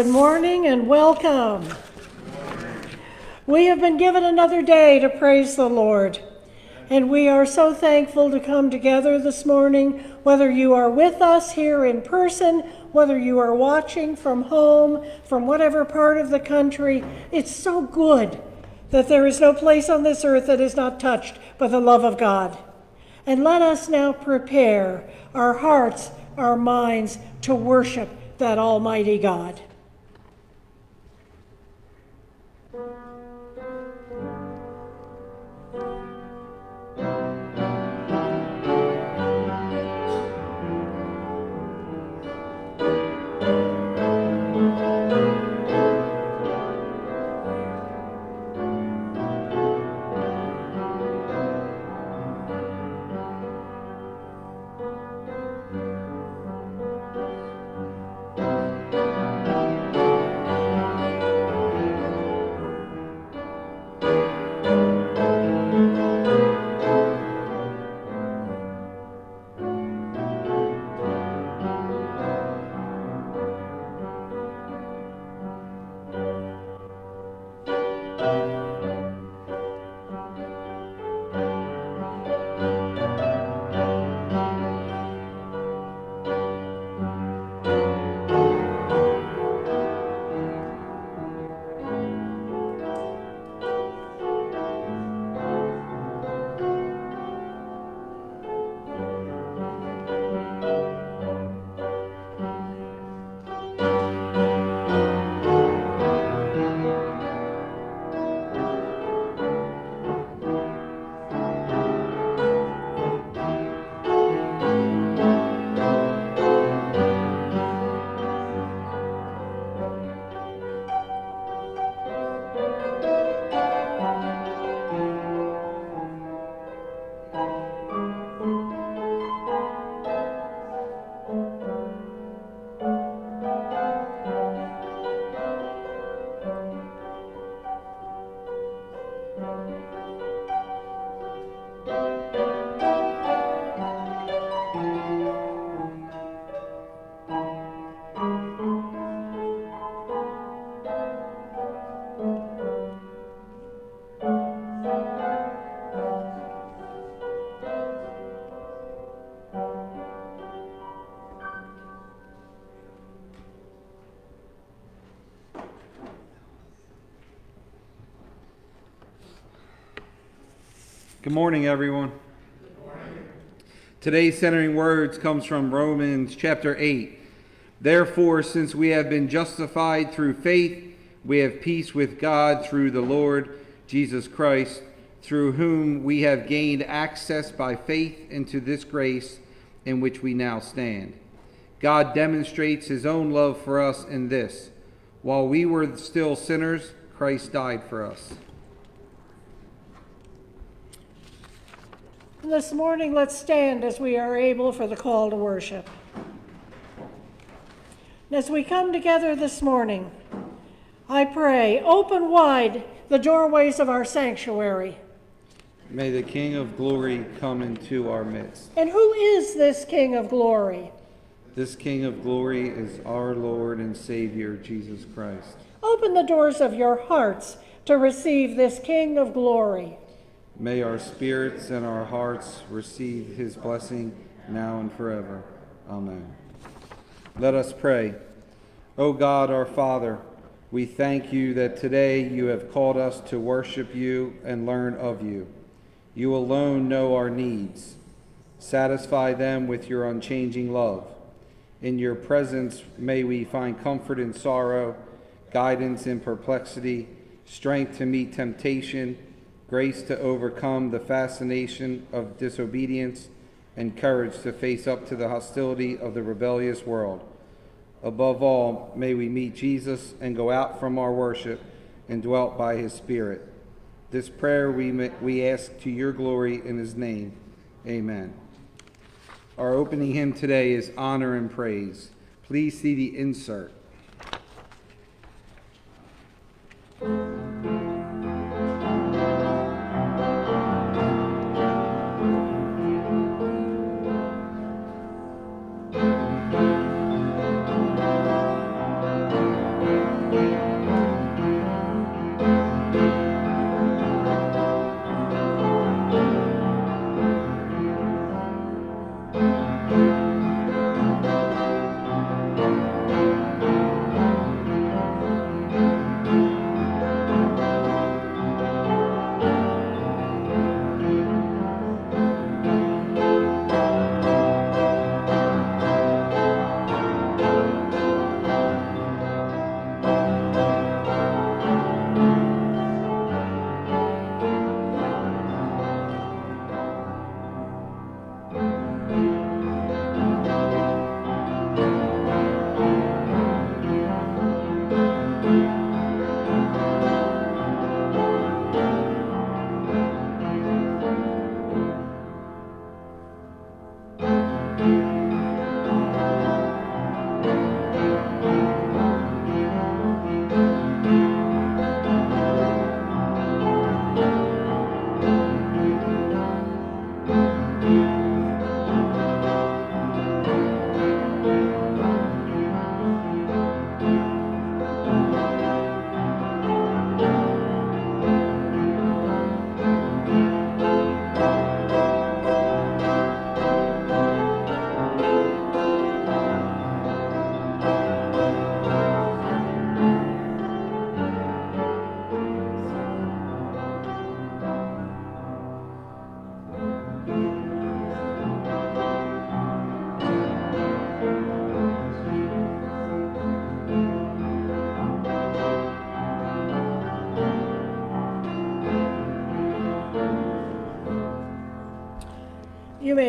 Good morning and welcome. We have been given another day to praise the Lord. And we are so thankful to come together this morning, whether you are with us here in person, whether you are watching from home, from whatever part of the country. It's so good that there is no place on this earth that is not touched by the love of God. And let us now prepare our hearts, our minds to worship that Almighty God. Good morning, everyone. Today's centering words comes from Romans chapter 8. Therefore, since we have been justified through faith, we have peace with God through the Lord Jesus Christ, through whom we have gained access by faith into this grace in which we now stand. God demonstrates his own love for us in this while we were still sinners, Christ died for us. This morning, let's stand as we are able for the call to worship. And as we come together this morning, I pray, open wide the doorways of our sanctuary. May the King of glory come into our midst. And who is this King of glory? This King of glory is our Lord and Savior, Jesus Christ. Open the doors of your hearts to receive this King of glory. May our spirits and our hearts receive his blessing now and forever. Amen. Let us pray. O God, our Father, we thank you that today you have called us to worship you and learn of you. You alone know our needs. Satisfy them with your unchanging love. In your presence, may we find comfort in sorrow, guidance in perplexity, strength to meet temptation, grace to overcome the fascination of disobedience, and courage to face up to the hostility of the rebellious world. Above all, may we meet Jesus and go out from our worship and dwelt by his Spirit. This prayer we, we ask to your glory in his name. Amen. Our opening hymn today is Honor and Praise. Please see the insert.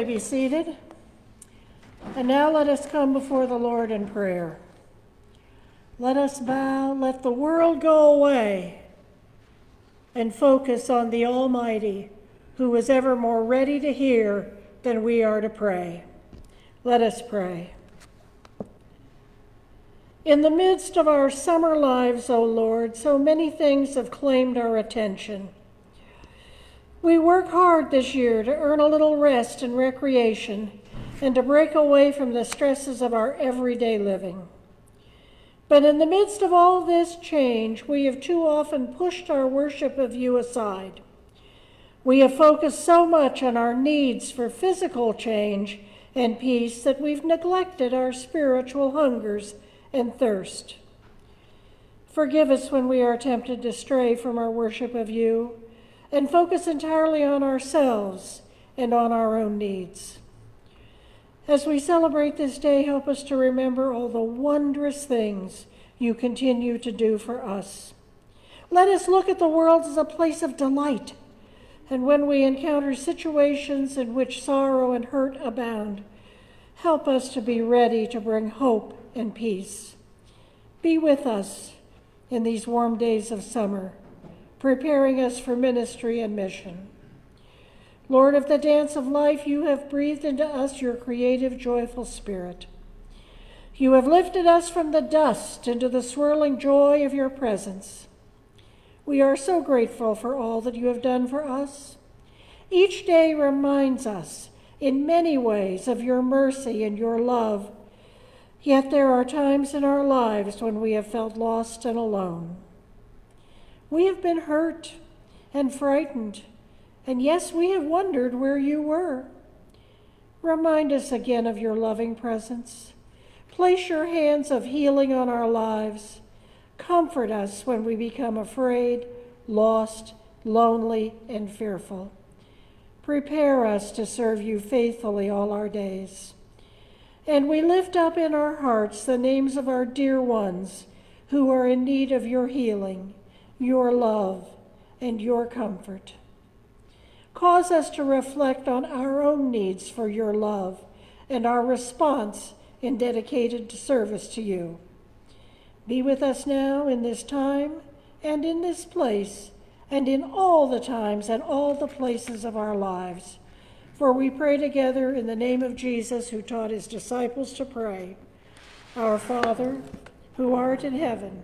May be seated. And now let us come before the Lord in prayer. Let us bow, let the world go away, and focus on the Almighty, who is ever more ready to hear than we are to pray. Let us pray. In the midst of our summer lives, O Lord, so many things have claimed our attention. We work hard this year to earn a little rest and recreation and to break away from the stresses of our everyday living. But in the midst of all this change, we have too often pushed our worship of you aside. We have focused so much on our needs for physical change and peace that we've neglected our spiritual hungers and thirst. Forgive us when we are tempted to stray from our worship of you and focus entirely on ourselves and on our own needs. As we celebrate this day, help us to remember all the wondrous things you continue to do for us. Let us look at the world as a place of delight. And when we encounter situations in which sorrow and hurt abound, help us to be ready to bring hope and peace. Be with us in these warm days of summer, preparing us for ministry and mission. Lord of the dance of life, you have breathed into us your creative, joyful spirit. You have lifted us from the dust into the swirling joy of your presence. We are so grateful for all that you have done for us. Each day reminds us in many ways of your mercy and your love, yet there are times in our lives when we have felt lost and alone. We have been hurt and frightened, and yes, we have wondered where you were. Remind us again of your loving presence. Place your hands of healing on our lives Comfort us when we become afraid, lost, lonely, and fearful. Prepare us to serve you faithfully all our days. And we lift up in our hearts the names of our dear ones who are in need of your healing, your love, and your comfort. Cause us to reflect on our own needs for your love and our response in dedicated service to you. Be with us now in this time and in this place and in all the times and all the places of our lives. For we pray together in the name of Jesus, who taught his disciples to pray Our Father, who art in heaven,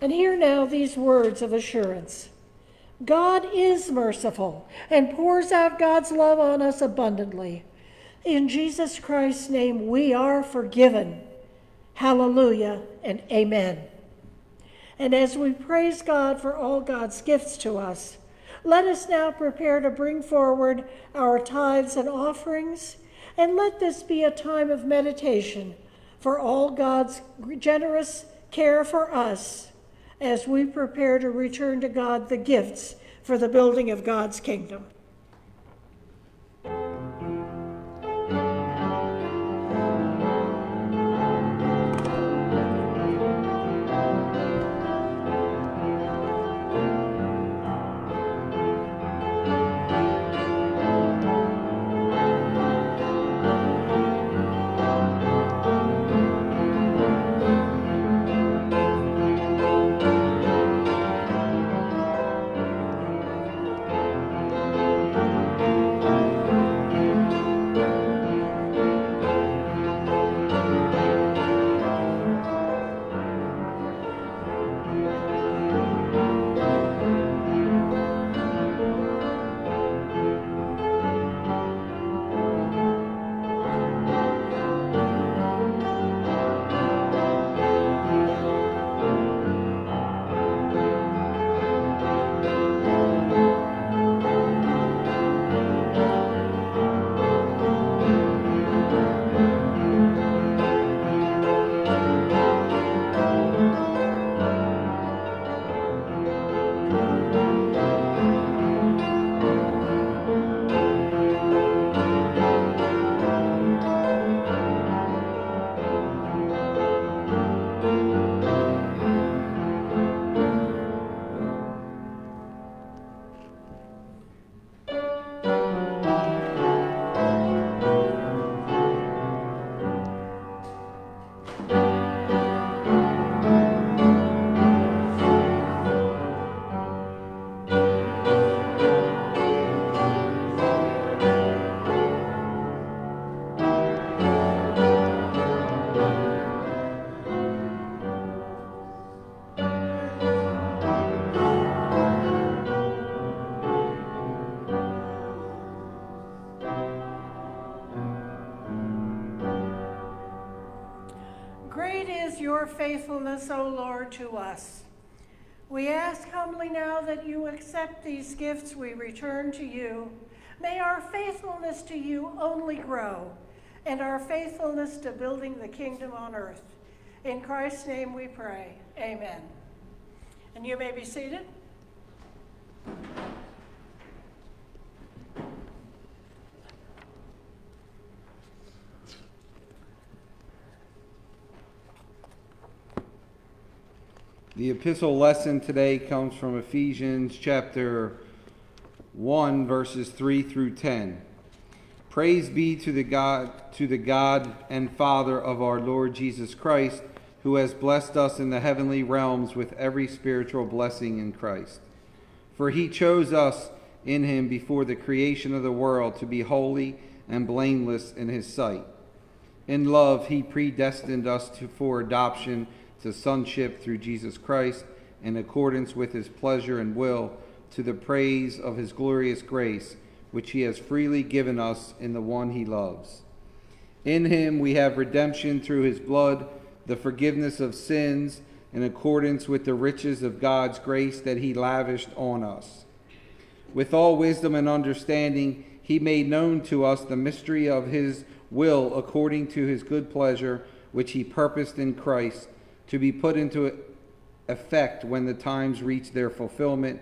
And hear now these words of assurance God is merciful and pours out God's love on us abundantly. In Jesus Christ's name, we are forgiven Hallelujah and amen. And as we praise God for all God's gifts to us, let us now prepare to bring forward our tithes and offerings, and let this be a time of meditation for all God's generous care for us as we prepare to return to God the gifts for the building of God's kingdom. Your faithfulness, O Lord, to us. We ask humbly now that you accept these gifts we return to you. May our faithfulness to you only grow, and our faithfulness to building the kingdom on earth. In Christ's name we pray. Amen. And you may be seated. The epistle lesson today comes from Ephesians chapter 1 verses 3 through 10. Praise be to the God to the God and Father of our Lord Jesus Christ, who has blessed us in the heavenly realms with every spiritual blessing in Christ. For he chose us in him before the creation of the world to be holy and blameless in his sight. In love he predestined us to, for adoption to sonship through Jesus Christ in accordance with his pleasure and will to the praise of his glorious grace, which he has freely given us in the one he loves. In him we have redemption through his blood, the forgiveness of sins, in accordance with the riches of God's grace that he lavished on us. With all wisdom and understanding, he made known to us the mystery of his will according to his good pleasure, which he purposed in Christ to be put into effect when the times reach their fulfillment,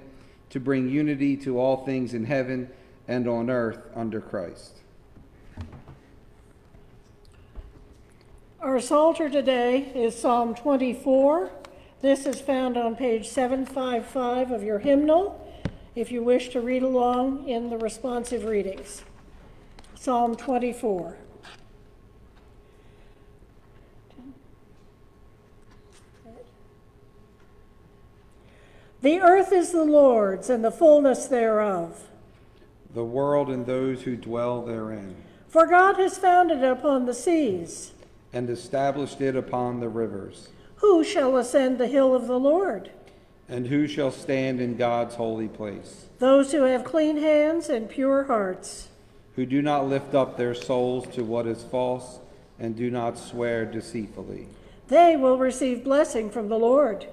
to bring unity to all things in heaven and on earth under Christ. Our Psalter today is Psalm 24. This is found on page 755 of your hymnal if you wish to read along in the responsive readings. Psalm 24. The earth is the Lord's and the fullness thereof. The world and those who dwell therein. For God has founded it upon the seas. And established it upon the rivers. Who shall ascend the hill of the Lord? And who shall stand in God's holy place? Those who have clean hands and pure hearts. Who do not lift up their souls to what is false and do not swear deceitfully. They will receive blessing from the Lord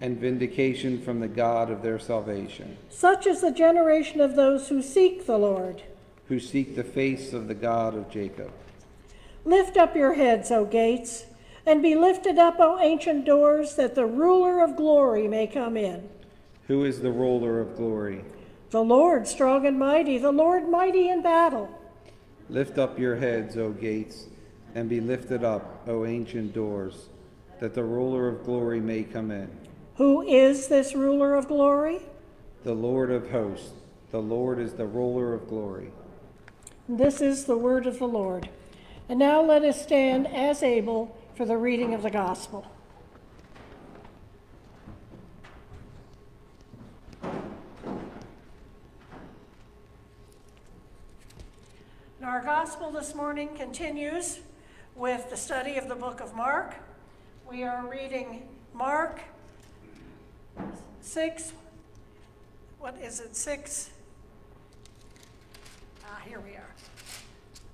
and vindication from the God of their salvation. Such is the generation of those who seek the Lord, who seek the face of the God of Jacob. Lift up your heads, O gates, and be lifted up, O ancient doors, that the ruler of glory may come in. Who is the ruler of glory? The Lord strong and mighty, the Lord mighty in battle. Lift up your heads, O gates, and be lifted up, O ancient doors, that the ruler of glory may come in. Who is this ruler of glory? The Lord of hosts. The Lord is the ruler of glory. This is the word of the Lord. And now let us stand as able for the reading of the gospel. Our gospel this morning continues with the study of the book of Mark. We are reading Mark six, what is it, six? Ah, here we are.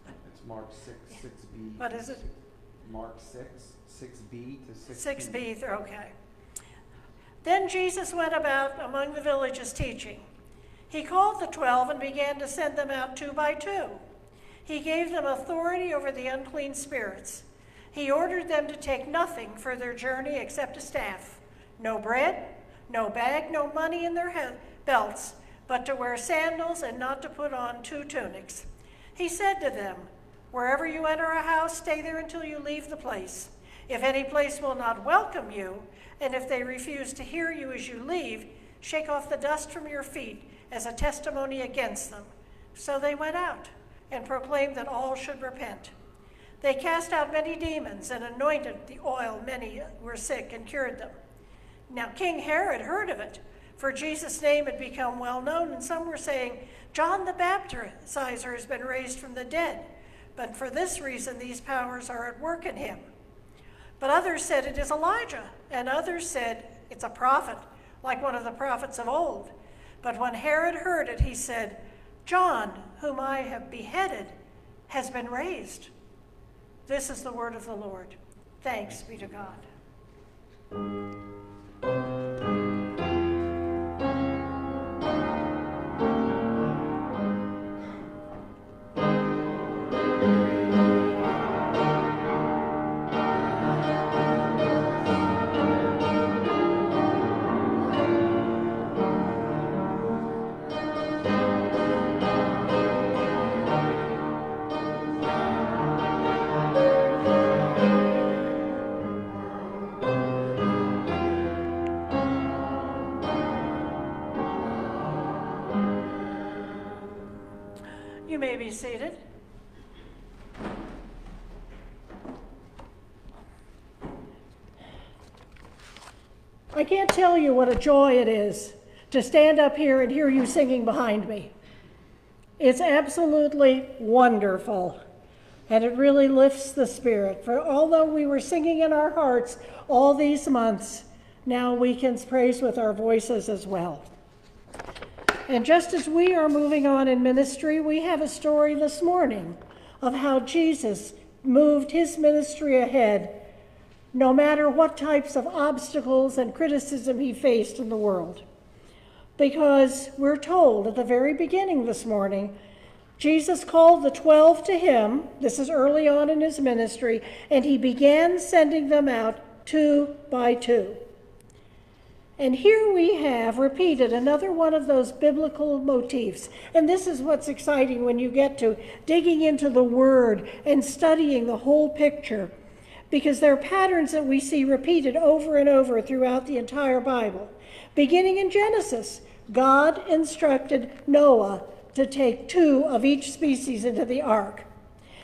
It's Mark 6, 6b. What is it? Mark 6, 6b to 6. 6b, okay. Then Jesus went about among the villages teaching. He called the twelve and began to send them out two by two. He gave them authority over the unclean spirits. He ordered them to take nothing for their journey except a staff no bread, no bag, no money in their belts, but to wear sandals and not to put on two tunics. He said to them, Wherever you enter a house, stay there until you leave the place. If any place will not welcome you, and if they refuse to hear you as you leave, shake off the dust from your feet as a testimony against them. So they went out and proclaimed that all should repent. They cast out many demons and anointed the oil many were sick and cured them. Now, King Herod heard of it, for Jesus' name had become well known, and some were saying, John the Baptizer has been raised from the dead, but for this reason these powers are at work in him. But others said it is Elijah, and others said it's a prophet, like one of the prophets of old. But when Herod heard it, he said, John, whom I have beheaded, has been raised. This is the word of the Lord. Thanks be to God. You tell you what a joy it is to stand up here and hear you singing behind me. It's absolutely wonderful. And it really lifts the spirit. For although we were singing in our hearts all these months, now we can praise with our voices as well. And just as we are moving on in ministry, we have a story this morning of how Jesus moved his ministry ahead no matter what types of obstacles and criticism he faced in the world. Because we're told at the very beginning this morning, Jesus called the 12 to him, this is early on in his ministry, and he began sending them out two by two. And here we have repeated another one of those biblical motifs. And this is what's exciting when you get to digging into the Word and studying the whole picture, because there are patterns that we see repeated over and over throughout the entire Bible. Beginning in Genesis, God instructed Noah to take two of each species into the ark.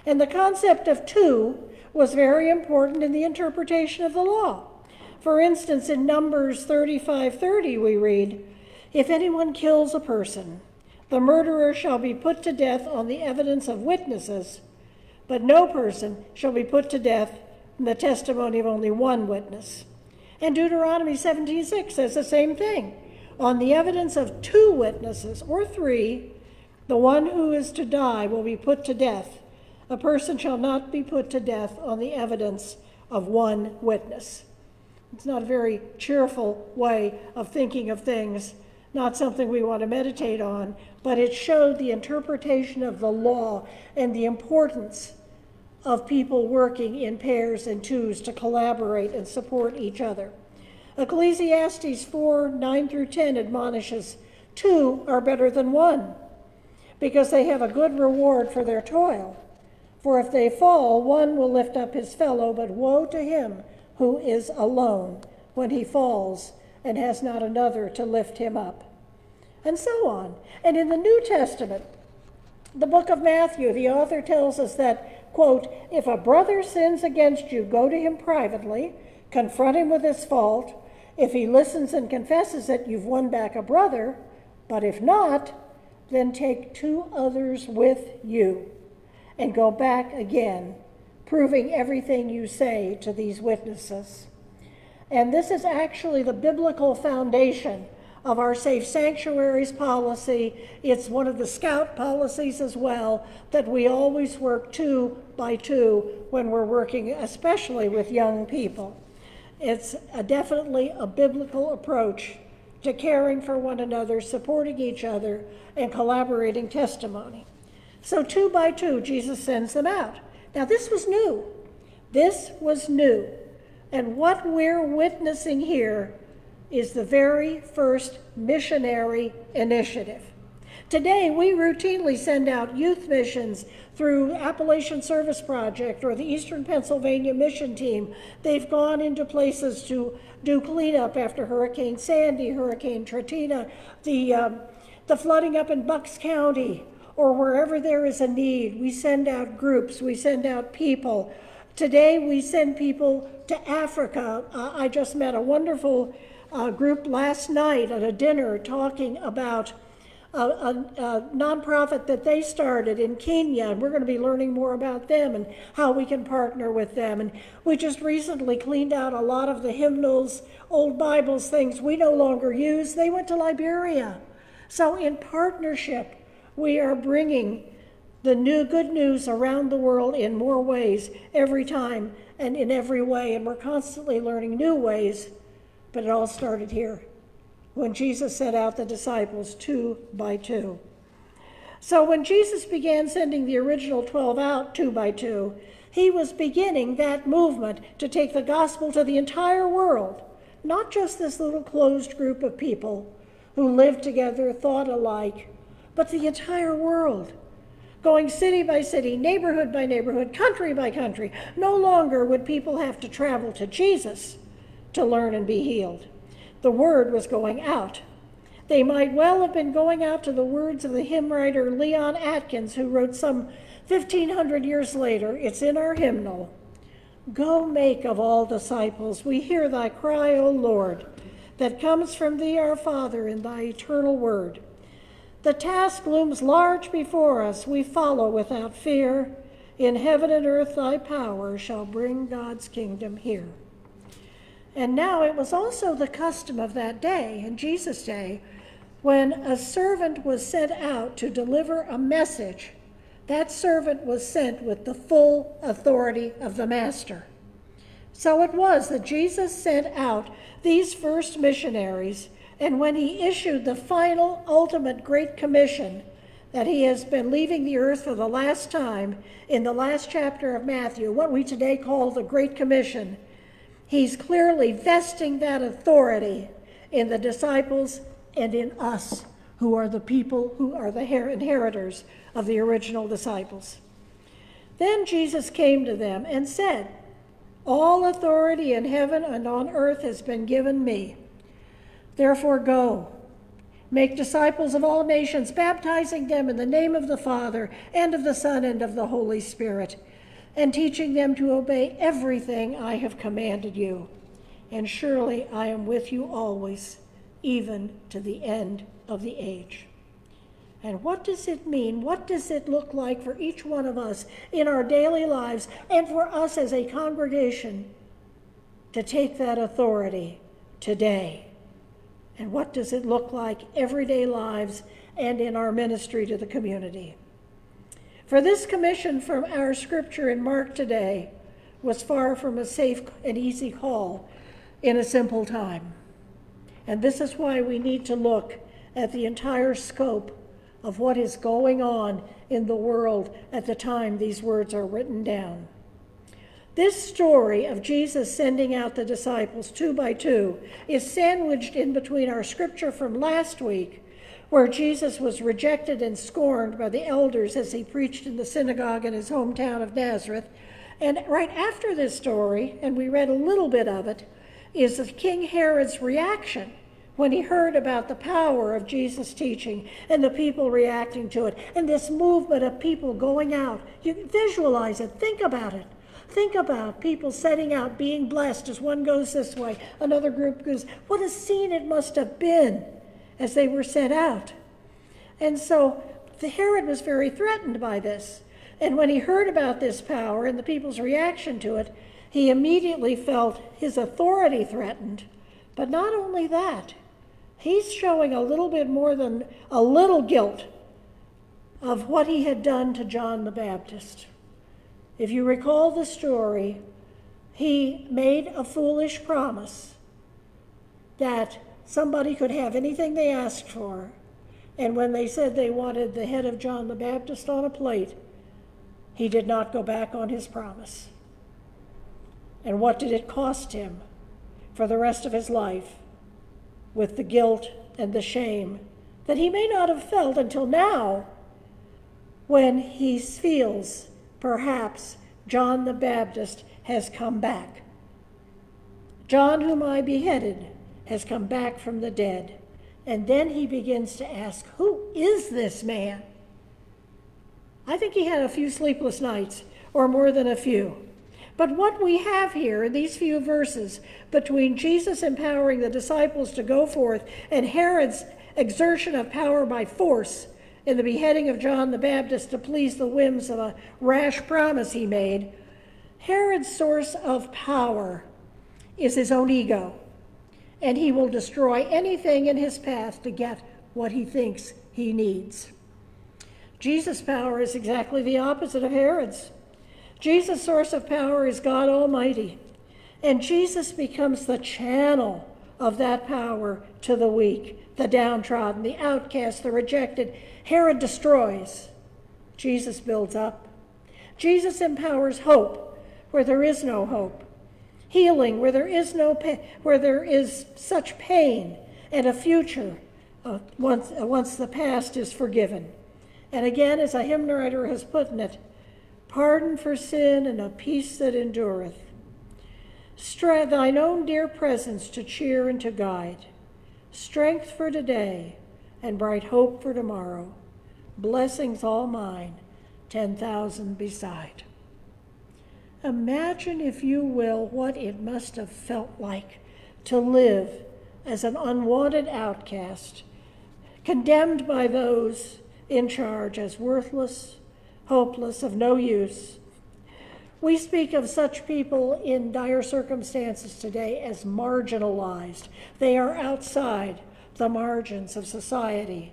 And the concept of two was very important in the interpretation of the law. For instance, in Numbers 35:30 we read, "If anyone kills a person, the murderer shall be put to death on the evidence of witnesses, but no person shall be put to death the testimony of only one witness." And Deuteronomy 17:6 says the same thing. On the evidence of two witnesses or three, the one who is to die will be put to death. A person shall not be put to death on the evidence of one witness. It's not a very cheerful way of thinking of things, not something we want to meditate on, but it showed the interpretation of the law and the importance of people working in pairs and twos to collaborate and support each other. Ecclesiastes 4 9 through 10 admonishes two are better than one because they have a good reward for their toil. For if they fall, one will lift up his fellow, but woe to him who is alone when he falls and has not another to lift him up. And so on. And in the New Testament, the book of Matthew, the author tells us that, quote, if a brother sins against you, go to him privately, confront him with his fault. If he listens and confesses it, you've won back a brother. But if not, then take two others with you and go back again proving everything you say to these witnesses. And this is actually the biblical foundation of our safe sanctuaries policy. It's one of the scout policies as well that we always work two by two when we're working, especially with young people. It's a definitely a biblical approach to caring for one another, supporting each other, and collaborating testimony. So, two by two, Jesus sends them out. Now, this was new. This was new. And what we're witnessing here is the very first missionary initiative. Today, we routinely send out youth missions through Appalachian Service Project or the Eastern Pennsylvania Mission Team. They've gone into places to do cleanup after Hurricane Sandy, Hurricane Katrina, the, um, the flooding up in Bucks County, or wherever there is a need, we send out groups, we send out people. Today, we send people to Africa. Uh, I just met a wonderful uh, group last night at a dinner talking about a, a, a, nonprofit that they started in Kenya, and we're going to be learning more about them and how we can partner with them. And we just recently cleaned out a lot of the hymnals, old Bibles, things we no longer use. They went to Liberia. So, in partnership, we are bringing the new good news around the world in more ways every time and in every way, and we're constantly learning new ways, but it all started here when Jesus sent out the disciples two by two. So when Jesus began sending the original 12 out two by two, he was beginning that movement to take the gospel to the entire world, not just this little closed group of people who lived together, thought alike, but the entire world. Going city by city, neighborhood by neighborhood, country by country. No longer would people have to travel to Jesus to learn and be healed. The word was going out. They might well have been going out to the words of the hymn writer Leon Adkins, who wrote some 1500 years later. It's in our hymnal. Go make of all disciples, we hear thy cry, O Lord, that comes from thee, our Father, in thy eternal word. The task looms large before us, we follow without fear. In heaven and earth thy power shall bring God's kingdom here. And now it was also the custom of that day, in Jesus' day, when a servant was sent out to deliver a message, that servant was sent with the full authority of the master. So it was that Jesus sent out these first missionaries, and when he issued the final, ultimate Great Commission, that he has been leaving the earth for the last time in the last chapter of Matthew, what we today call the Great Commission, he's clearly vesting that authority in the disciples and in us, who are the people who are the inheritors of the original disciples. Then Jesus came to them and said, All authority in heaven and on earth has been given me. Therefore, go. Make disciples of all nations, baptizing them in the name of the Father, and of the Son, and of the Holy Spirit, and teaching them to obey everything I have commanded you. And surely I am with you always even to the end of the age. And what does it mean? What does it look like for each one of us in our daily lives and for us as a congregation to take that authority today? And what does it look like everyday lives and in our ministry to the community? For this commission from our scripture in Mark today was far from a safe and easy call in a simple time. And this is why we need to look at the entire scope of what is going on in the world at the time these words are written down. This story of Jesus sending out the disciples two by two is sandwiched in between our scripture from last week, where Jesus was rejected and scorned by the elders as he preached in the synagogue in his hometown of Nazareth. And right after this story, and we read a little bit of it, is King Herod's reaction when he heard about the power of Jesus' teaching and the people reacting to it and this movement of people going out. You visualize it, think about it. Think about people setting out, being blessed as one goes this way, another group goes. What a scene it must have been as they were set out. And so Herod was very threatened by this. And when he heard about this power and the people's reaction to it, he immediately felt his authority threatened. But not only that, he's showing a little bit more than a little guilt of what he had done to John the Baptist. If you recall the story, he made a foolish promise that somebody could have anything they asked for. And when they said they wanted the head of John the Baptist on a plate, he did not go back on his promise. And what did it cost him for the rest of his life with the guilt and the shame that he may not have felt until now when he feels perhaps John the Baptist has come back. John, whom I beheaded, has come back from the dead. And then he begins to ask, Who is this man? I think he had a few sleepless nights, or more than a few. But what we have here in these few verses between Jesus empowering the disciples to go forth and Herod's exertion of power by force in the beheading of John the Baptist to please the whims of a rash promise he made, Herod's source of power is his own ego, and he will destroy anything in his path to get what he thinks he needs. Jesus' power is exactly the opposite of Herod's. Jesus' source of power is God Almighty, and Jesus becomes the channel of that power to the weak, the downtrodden, the outcast, the rejected. Herod destroys. Jesus builds up. Jesus empowers hope where there is no hope, healing where there is no where there is such pain, and a future uh, once, uh, once the past is forgiven. And again, as a hymn writer has put in it, pardon for sin and a peace that endureth. Strength, thine own dear presence to cheer and to guide, strength for today and bright hope for tomorrow, blessings all mine, 10,000 beside. Imagine, if you will, what it must have felt like to live as an unwanted outcast, condemned by those in charge as worthless, hopeless, of no use. We speak of such people in dire circumstances today as marginalized. They are outside the margins of society.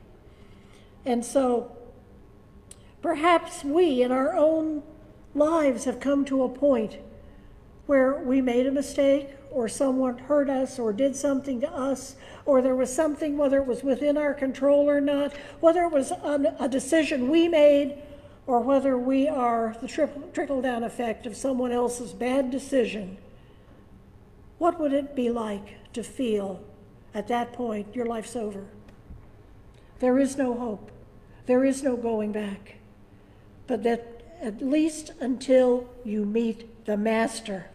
And so, perhaps we in our own lives have come to a point where we made a mistake or someone hurt us or did something to us or there was something, whether it was within our control or not, whether it was a decision we made or whether we are the trickle down effect of someone else's bad decision. What would it be like to feel at that point your life's over? There is no hope. There is no going back. But that at least until you meet the Master.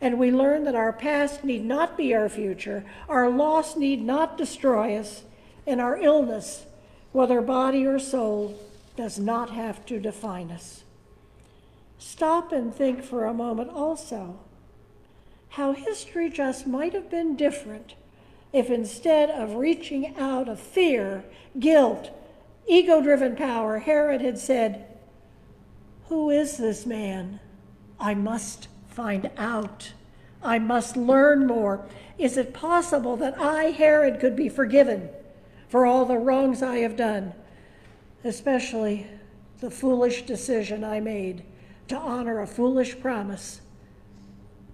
And we learn that our past need not be our future, our loss need not destroy us, and our illness, whether body or soul, does not have to define us. Stop and think for a moment also how history just might have been different if instead of reaching out of fear, guilt, ego driven power, Herod had said, who is this man? I must find out. I must learn more. Is it possible that I, Herod, could be forgiven for all the wrongs I have done, especially the foolish decision I made to honor a foolish promise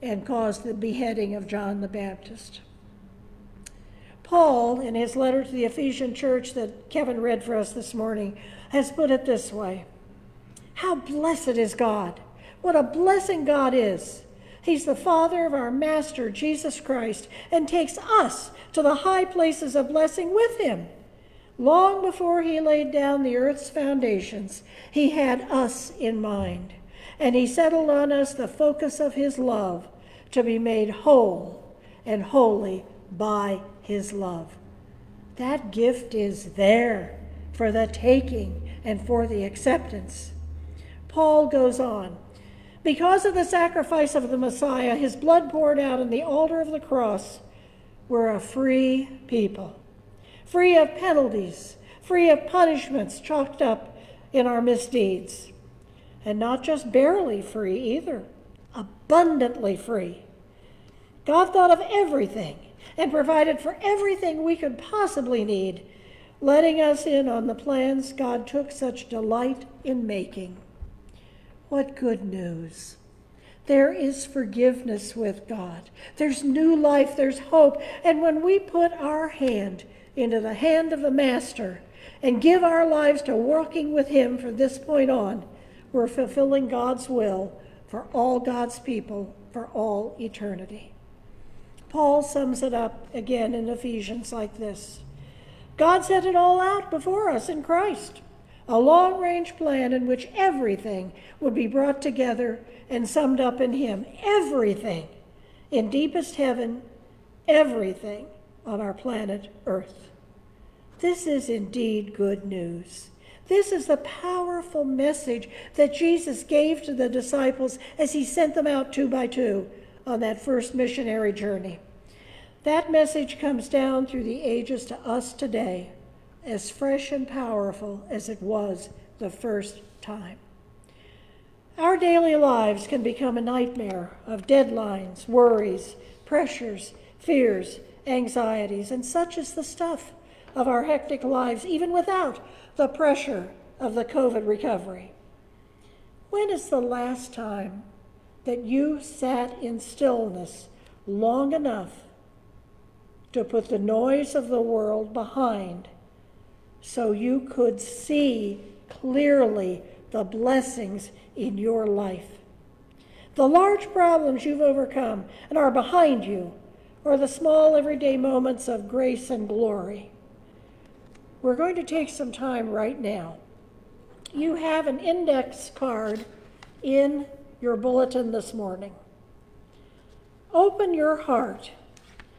and cause the beheading of John the Baptist? Paul, in his letter to the Ephesian church that Kevin read for us this morning, has put it this way how blessed is God! What a blessing God is! He's the Father of our Master, Jesus Christ, and takes us to the high places of blessing with Him. Long before He laid down the earth's foundations, He had us in mind, and He settled on us the focus of His love to be made whole and holy by His love. That gift is there for the taking and for the acceptance. Paul goes on. Because of the sacrifice of the Messiah, his blood poured out on the altar of the cross, we're a free people, free of penalties, free of punishments chalked up in our misdeeds. And not just barely free either, abundantly free. God thought of everything and provided for everything we could possibly need, letting us in on the plans God took such delight in making. What good news! There is forgiveness with God. There's new life, there's hope. And when we put our hand into the hand of the Master and give our lives to working with Him from this point on, we're fulfilling God's will for all God's people for all eternity. Paul sums it up again in Ephesians like this God set it all out before us in Christ a long range plan in which everything would be brought together and summed up in Him. Everything in deepest heaven, everything on our planet Earth. This is indeed good news. This is the powerful message that Jesus gave to the disciples as he sent them out two by two on that first missionary journey. That message comes down through the ages to us today as fresh and powerful as it was the first time. Our daily lives can become a nightmare of deadlines, worries, pressures, fears, anxieties, and such is the stuff of our hectic lives, even without the pressure of the COVID recovery. When is the last time that you sat in stillness long enough to put the noise of the world behind so you could see clearly the blessings in your life? The large problems you've overcome and are behind you, or the small everyday moments of grace and glory. We're going to take some time right now. You have an index card in your bulletin this morning. Open your heart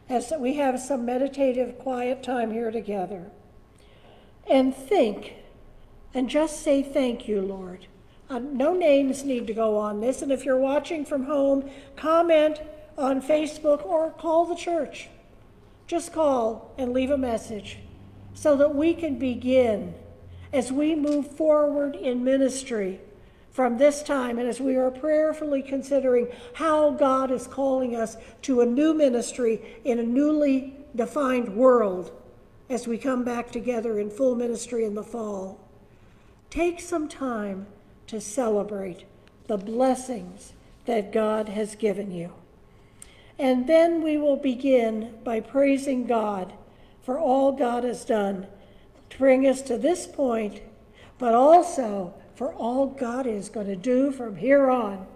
as we have some meditative, quiet time here together and think and just say thank you, Lord. Uh, no names need to go on this. And if you're watching from home, comment on Facebook or call the church. Just call and leave a message so that we can begin as we move forward in ministry from this time and as we are prayerfully considering how God is calling us to a new ministry in a newly defined world as we come back together in full ministry in the fall. Take some time to celebrate the blessings that God has given you. And then we will begin by praising God for all God has done to bring us to this point, but also for all God is going to do from here on.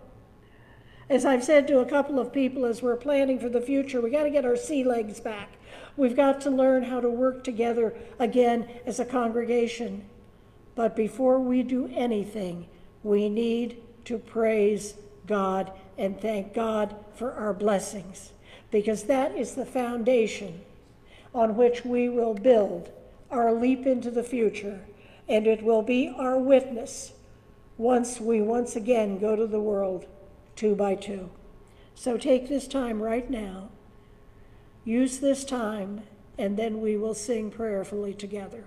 As I've said to a couple of people as we're planning for the future, we got to get our sea legs back. We've got to learn how to work together again as a congregation. But before we do anything, we need to praise God and thank God for our blessings, because that is the foundation on which we will build our leap into the future, and it will be our witness once we once again go to the world two by two. So take this time right now, use this time, and then we will sing prayerfully together.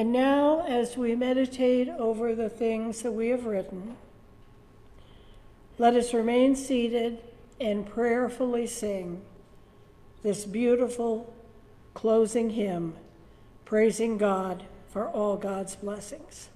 And now, as we meditate over the things that we have written, let us remain seated and prayerfully sing this beautiful closing hymn, praising God for all God's blessings.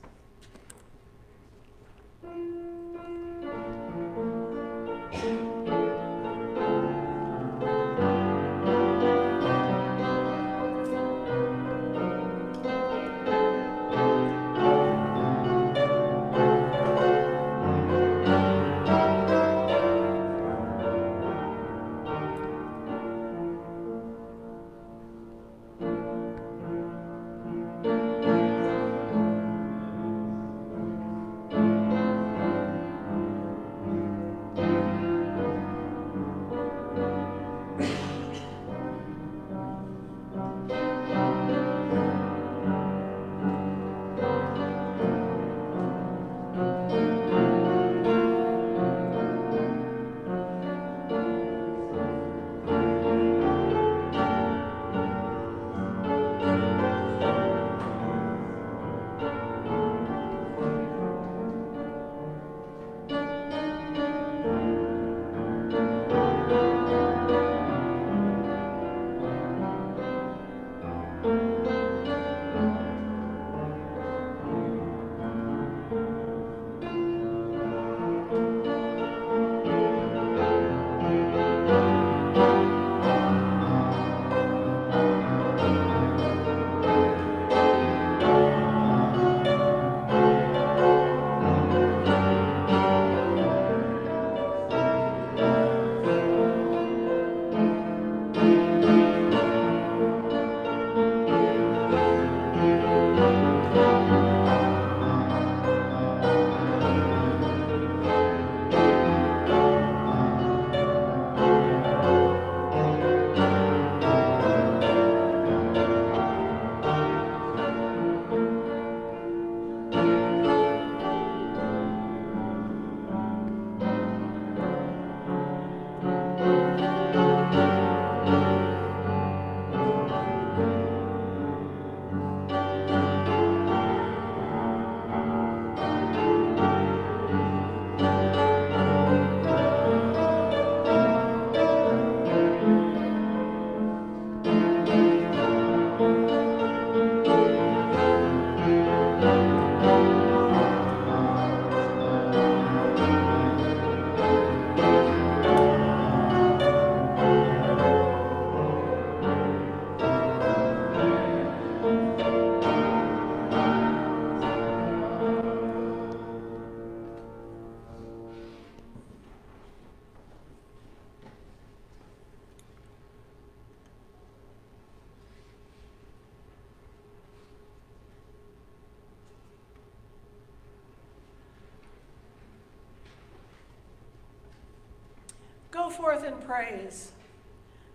Forth in praise.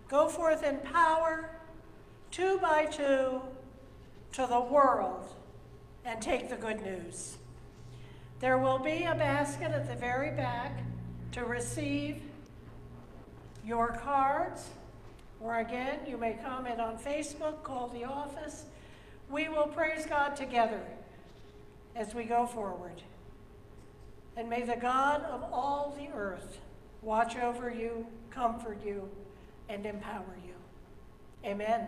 Go forth in power, two by two, to the world and take the good news. There will be a basket at the very back to receive your cards, or again, you may comment on Facebook, call the office. We will praise God together as we go forward. And may the God of all the earth watch over you, comfort you, and empower you. Amen.